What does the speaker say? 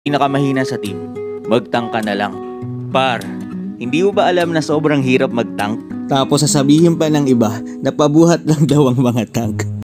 pinakamahina sa team, magtangka na lang. Par, hindi mo ba alam na sobrang hirap magtank? Tapos sasabihin pa ng iba na pabuhat lang daw ang mga tank.